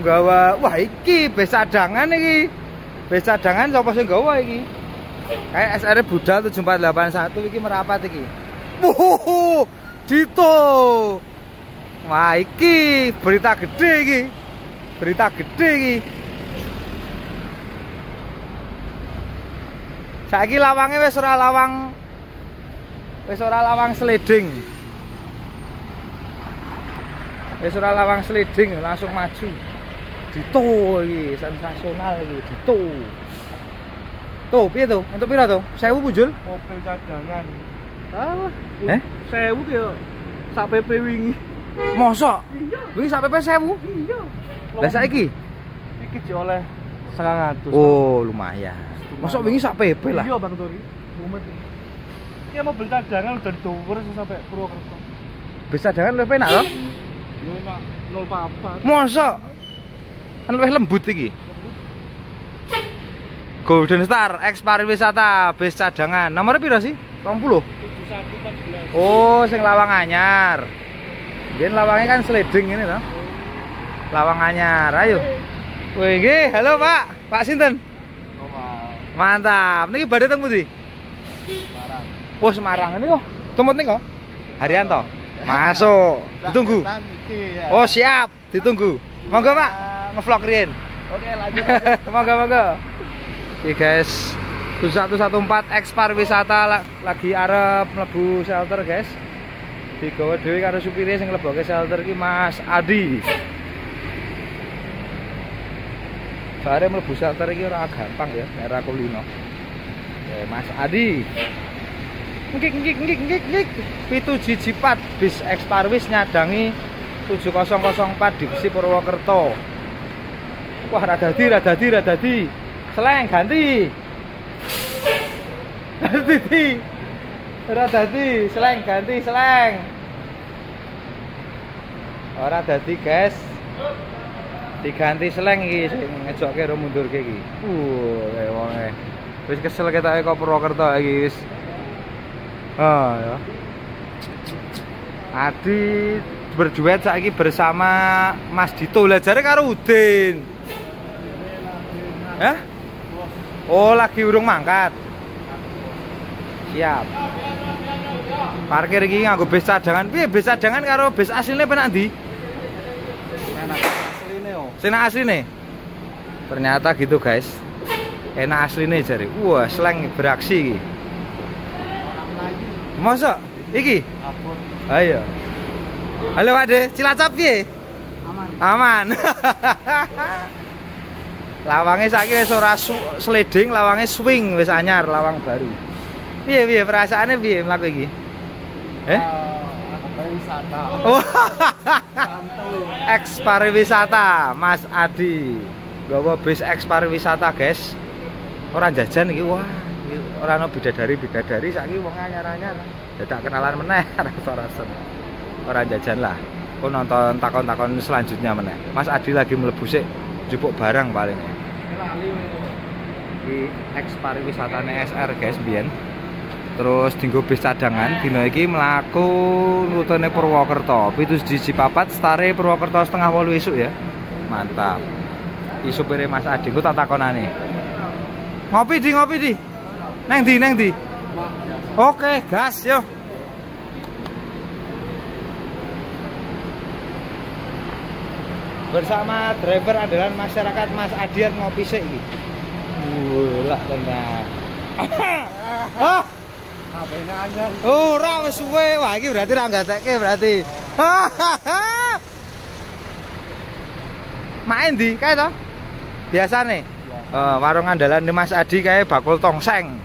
nggawa. Wah, iki bis cadangan iki. Bis cadangan sapa sing nggawa iki? Kayak SR Budal 7481 iki merapat iki. Wuh, Dito. Wah, iki berita gede iki. Berita gede iki. Saiki lawange wis ora lawang wis ora lawang sliding. Wis ora lawang sliding langsung maju. Dito iki sensasional iki Dito. Tuh, piye tuh? Untuk pira tuh? 1000 bujul? Mobil cadangan. Ah, eh? Sewu ki sak PP wingi. Mosok? Iya. Wingi sak PP 1000? Iya. Lah saiki? iki dioleh 100. Oh, lumayan. Mosok wingi sak PP lah. Iya Bang Tori. Mumet. Iki mobil cadangan udah dhuwur sampai Purwokerto. Bisa jangan lebih enak loh. Enak nol papat. Mosok? Kan lebih lembut iki. Golden Star X pariwisata bis cadangan. Nomornya piro sih? 20. 7114. Oh, sing lawang anyar. Biyen lawangnya kan sliding ini toh. Lawang anyar. Ayo. Wih. Halo, Pak. Pak sinten? Mantap. Niki badhe teng pundi? Semarang. Oh, Semarang ini kok. Tumut nih kok. Haryanto. Masuk. Ditunggu. ya. Oh, siap. Ditunggu. Monggo, Pak. Ngevlog riyen. Oke, lanjut. monggo. Oke, guys. 114 X pariwisata la- lagi arep mlebu shelter, guys. Digawa dhewe karo supire sing mleboke shelter iki Mas Adi. Bare mlebu shelter iki ora gampang ya, era kulino. Ya, Mas Adi. Ngik ngik ngik ngik ngik. Pitu jijipat bis X Parwis nyadangi 7004 divisi Purwokerto. Wah, radadi, radadi, radadi. Seleng ganti. Radadi. Radadi, seleng ganti, seleng. Ora dadi, guys. Diganti seleng iki sing ngejokke ro mundurke iki. Uh, kayak wonge. Wis kesel ketoke kok Purwokerto iki wis. Oh, ya. Adi berduet saiki bersama Mas Dito. Lah jare karo Udin. Hah? Oh, lagi urung mangkat. Siap. Parkir iki nganggo bis cadangan. Piye bis cadangan karo bis asline penak ndi? Enak asline yo. Sing asline. Ternyata gitu, guys. Enak asline jare. Wah, slang beraksi iki. Masa? Iki? Ayo. Halo, Ade. Cilacap piye? Aman. Aman. Lawange saiki wis ora sliding, lawange swing wis anyar, lawang baru. Piye piye perasaane piye mlaku iki? Eh? Aku wisata. Oh. X pariwisata, Mas Adi. Gawa bis X pariwisata, guys. Ora jajan iki, wah. iki Ora ono bidadari-bidadari saiki wong anyar-anyar. Dadak kenalan meneh rasa-rasa. Ora jajan lah. Aku nonton takon-takon selanjutnya meneh. Mas Adi lagi mlebu sik jupuk barang paling. Lali. Iki X pariwisatane SR guys biyen. Terus dinggo bis cadangan dina iki mlaku rutene Purwokerto. Pitu siji papat stare Purwokerto setengah wolu esuk ya. Mantap. Iki supire Mas Adi ku tak takonane. Ngopi di ngopi di. Neng di neng di. Oke, gas yo. Bersama driver andalan masyarakat Mas Adian ngopi sik iki. Wah, tenan. Ah, HP-nya anyar. ora wis suwe. Wah, iki berarti ra gatekke berarti. Main di kae to? Biasane. Eh, warung andalan Mas Adi kae bakul tongseng.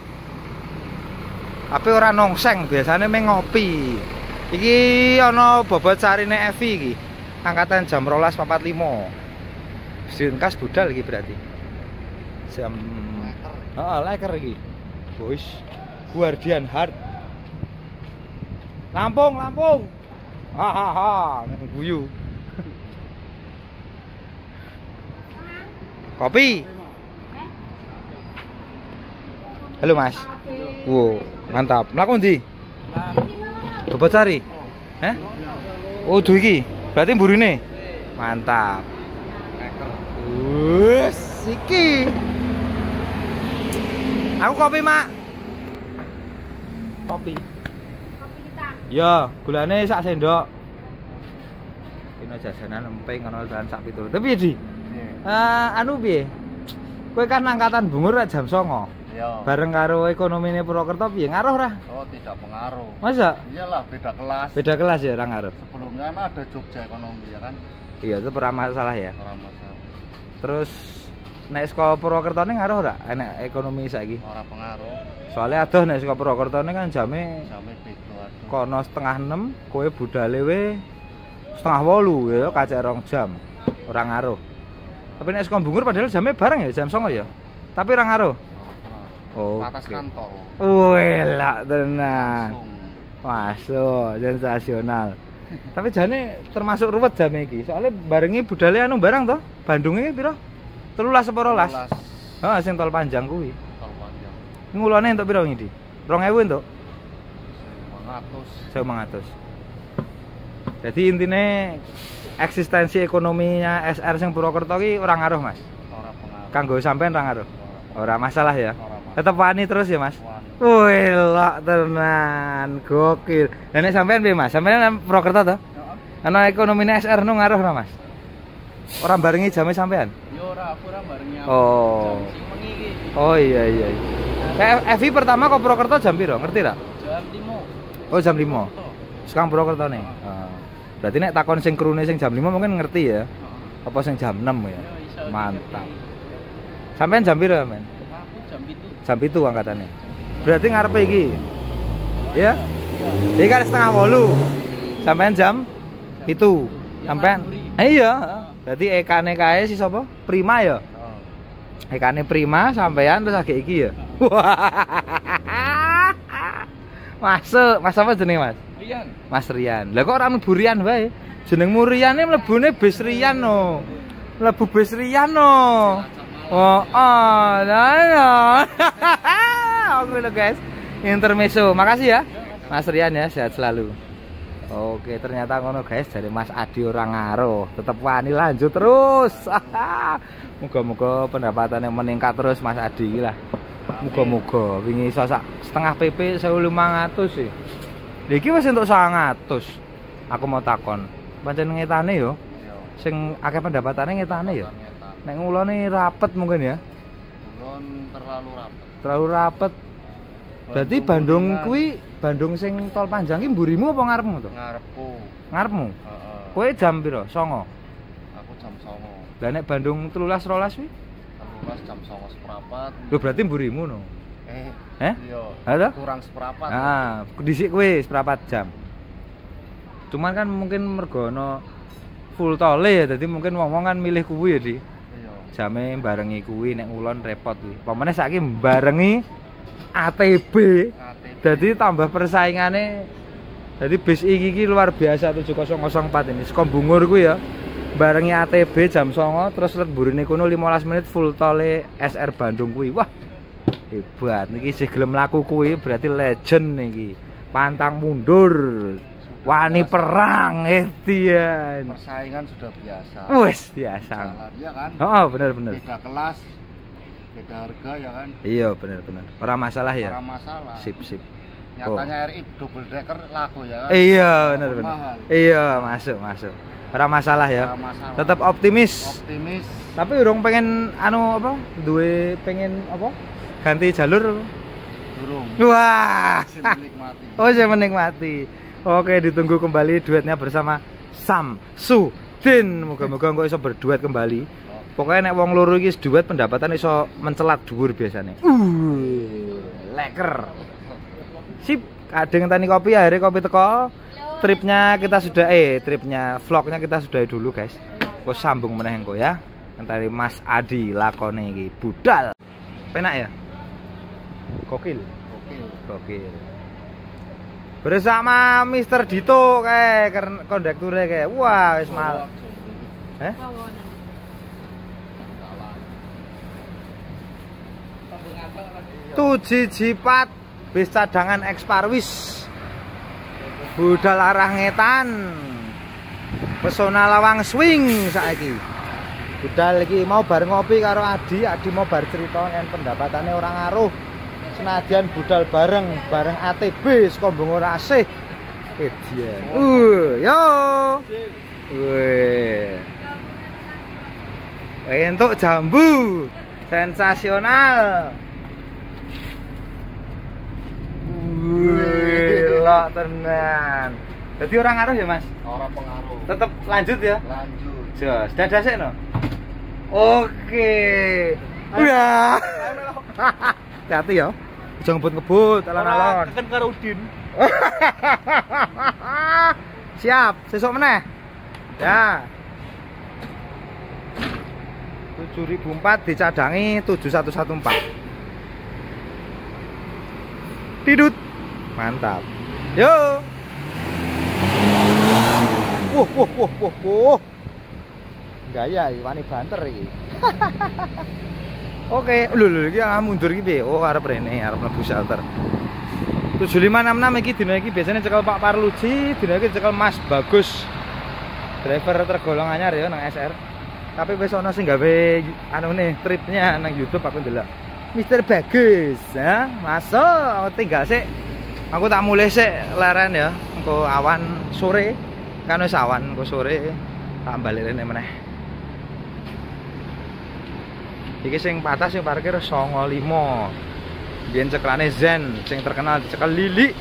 Tapi ora nongseng, biasanya meng ngopi. Iki ana bobot sarine Evi iki. Angkatan jam 12.45. Stasiun kas budal iki berarti. Jam Heeh, leker iki. Boys. Guardian Heart. Lampung, Lampung. Hahaha, guyu. Kopi. Halo Mas. Wow, mantap. Mlaku ndi? Bobot sari. Hah? Oh, duh iki. Berarti mburine. Mantap. Wes, iki. Aku kopi, Mak. Kopi. Kopi kita. Ya, gulane sak sendok. Kena jajanan emping ngono dan sak pitu. Tapi di eh anu piye? Kowe kan angkatan bungur jam 09.00. Ya. Bareng karo ekonomine Purwokerto piye? Ngaruh ra? Oh, tidak pengaruh. Masa? Iyalah, beda kelas. Beda kelas ya ra ngaruh. Sebelumnya kan ada Jogja ekonomi ya kan? Iya, itu pernah masalah ya. Orang masalah. Terus nek sekolah Purwokerto ini ngaruh ra? Enak ekonomi saiki. Orang pengaruh. Soalnya adoh nek sekolah Purwokerto ini kan jame Sampai beda aduh. kono setengah enam, kowe budale we setengah wolu ya kacek rong jam. Orang ngaruh. Tapi nek sekolah bungur padahal jamnya bareng ya jam songo ya. Tapi orang ngaruh. Oh. Atas kantol. Welak tenan. Langsung. Masuk, sensasional. Tapi jane termasuk ruwet jam iki. Soalnya barengi budale anu barang toh. Bandungnya piro? 13 apa 12? Heeh, sing tol panjang kuwi. Tol panjang. Ngulone entuk piro ngidi? 2000 entuk? 500. 1500. Jadi intinya eksistensi ekonominya SR sing Purwokerto ki ora ngaruh, Mas. Orang pengaruh. Kanggo sampean ora ngaruh. Ora masalah ya. Orang Tetep wani terus ya, Mas. Wan. Wih, lak tenan, gokil. Lah nek sampean piye, Mas? Sampean nang Purwokerto to? Ana ekonomine SR nu ngaruh ora, Mas? Ora barengi jame sampean? Yo ora aku ora barengi aku. Oh. Oh iya iya. iya. Kayak Evi pertama kok Purwokerto jam piro? Ngerti ra? Jam 5. Oh jam 5. Sekarang Purwokerto nih. Ah. Berarti nek takon sing krune sing jam 5 mungkin ngerti ya. Apa sing jam 6 ya? Mantap. Sampean jam piro, Men? Aku jam 7. Jam itu angkatannya. Berarti ngarepe iki. Ya? Iki kan setengah wolu. Sampean jam itu. Sampean. Eh, iya. Berarti ekane kae si sapa? Prima ya. Oh. Ekane Prima sampean terus agak iki ya. Masuk, Mas apa jenenge, Mas? Rian. Mas Rian. Lah kok ora mlebu Rian wae? Jenengmu Riane mlebune bis Rian no. Mlebu bis Rian no. Oh, oh, nah, Oke lo guys. Intermezzo. Makasih ya. Mas Rian ya, sehat selalu. Oke, ternyata ngono guys dari Mas Adi orang ngaruh. Tetep wani lanjut terus. Moga-moga pendapatannya meningkat terus Mas Adi lah. Moga-moga wingi iso sak setengah PP 1500 sih. Lha iki wis entuk 900. Aku mau takon. Pancen ngetane yo. Sing akeh pendapatannya ngetane yo. Nek ngulone rapet mungkin ya. Belum terlalu rapat. Terlalu rapet. Berarti Bandung kuwi Bandung sing tol panjang ki mburimu apa ngarepmu to? ngarepku. Ngarepmu. Heeh. Kowe jam piro? 09. Aku jam 09.00. Lah nek Bandung 13 rolas kuwi? Terus jam 09.00 seprapat. Lho berarti mburimu no. Eh, Eh? iya. Kurang seprapat. Ah, dhisik kowe seprapat jam. Cuman kan mungkin mergo ana full tole ya, jadi mungkin wong-wong kan milih kuwi ya, Di. Jame barengi kuwi nek ngulon repot kuwi. Pamane saiki barengi ATB. Jadi tambah persaingane. Jadi bis iki iki luar biasa 7004 ini. Sekom bungur ku ya. Barengi ATB jam 09.00 terus let burine kono 15 menit full tole SR Bandung kuwi. Wah. Hebat. Niki sih gelem laku kuwi berarti legend niki. Pantang mundur. Wani perang Etian. Persaingan sudah biasa. Wes biasa. Ya kan? Oh, bener bener. Beda kelas, beda harga ya kan? Iya bener bener. Ora masalah ya. Orang masalah. Sip sip. Nyatanya RI double decker laku ya kan? Iya bener. mahal. Iya masuk masuk. Ora masalah ya. Ora masalah. Tetap optimis. optimis. Tapi urung pengen anu apa? Duwe pengen apa? Ganti jalur. Durung. Wah. Oh, saya menikmati. Oke, ditunggu kembali duetnya bersama Sam Sudin. Moga-moga engko iso berduet kembali. Pokoknya nek wong loro iki wis duet pendapatan iso mencelat dhuwur biasanya. Uh, leker. Sip, kadang tani kopi akhirnya kopi teko. Tripnya kita sudah eh tripnya vlognya kita sudahi dulu guys. Kok sambung meneh engko ya. Entari Mas Adi lakone iki budal. Penak ya? Kokil. Oke. Gokil. Bersama Mr. Dito kayak kondekturnya kayak wah wis mal. Eh? Tuji jipat bis cadangan eksparwis. Budal arah ngetan. Pesona lawang swing saiki. budal iki mau bareng ngopi karo Adi Adi mau bar cerita pendapatannya orang ngaruh senadyan budal bareng bareng ATB sekombong ora asih Edian uh yo Wih. Untuk jambu sensasional. Wih, lo tenan. Jadi orang ngaruh ya, Mas? Orang pengaruh. Tetap lanjut ya? Lanjut. Jos, dadah sih no. Oke. Udah. Hati-hati ya. Jangan ngebut-ngebut, alon-alon. Kan karo Udin. Siap, sesuk meneh. Ya. 7004 dicadangi 7114. Tidut. Mantap. Yo. Wah, wah, wah, wah, wah. Gaya wani banter iki. Oke, lho lho iki ah, mundur iki piye? Oh, arep rene, arep mlebu shelter. 7566 iki dina iki biasanya cekel Pak Parluji, dina iki cekel Mas Bagus. Driver tergolong anyar ya nang SR. Tapi wis ana sing gawe anune tripnya nang YouTube aku ndelok. Mister Bagus, ya. Masuk, aku tinggal sih. Aku tak mulai sih leren ya. Engko awan sore. Kan wis awan engko sore tak balik rene meneh. Iki sing patah sing parkir 95. Biyen ceklane Zen, sing terkenal dicekel Lili.